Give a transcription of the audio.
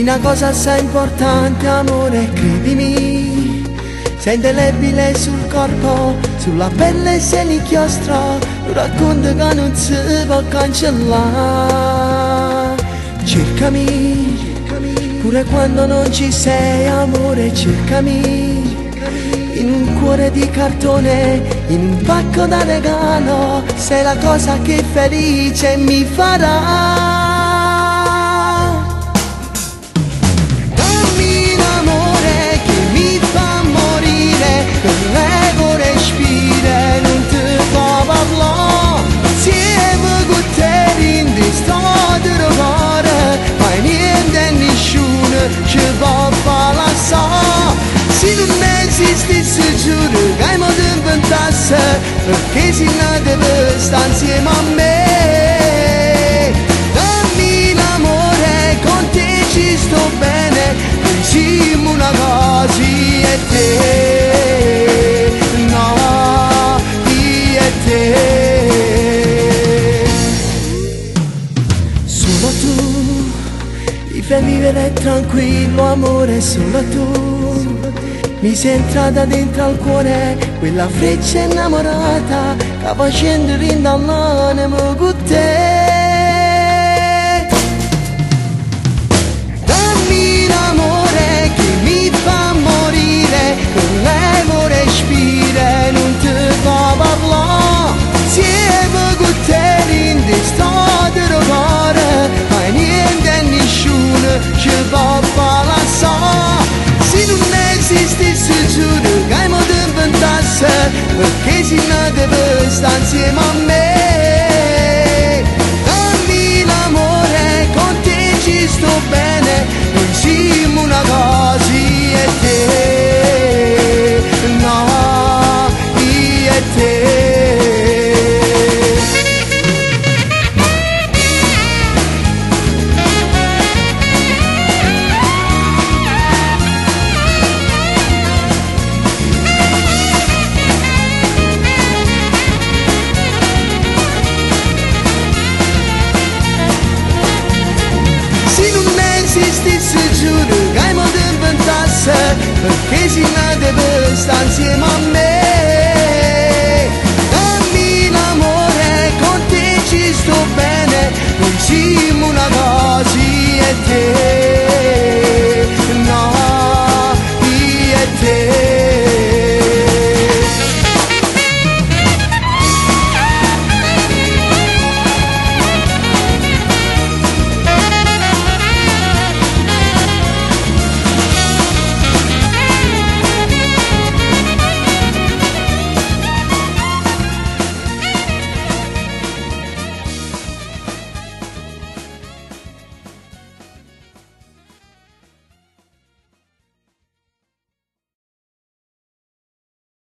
una cosa assai importante, amore, credimi. Sei indelebile sul corpo, sulla pelle se li chiostra, un racconto che non si può cancellare. Cercami, pure quando non ci sei, amore, cercami. In un cuore di cartone, in un pacco da regalo, sei la cosa che felice mi farà. Se non esistesse giuro che mi inventasse, perché se non deve stare insieme a me. Dammi l'amore, con te ci sto bene, diciamo una cosa e te, no, e te. Solo tu mi fai vivere tranquillo, amore, solo tu. Mi sei entrata dentro al cuore, quella freccia innamorata, che facendo l'animo con te. Deve stare existisse giuro che il mondo inventasse perché si nate per stare insieme a me. Dammi l'amore con te ci sto bene noi siamo una cosa e te.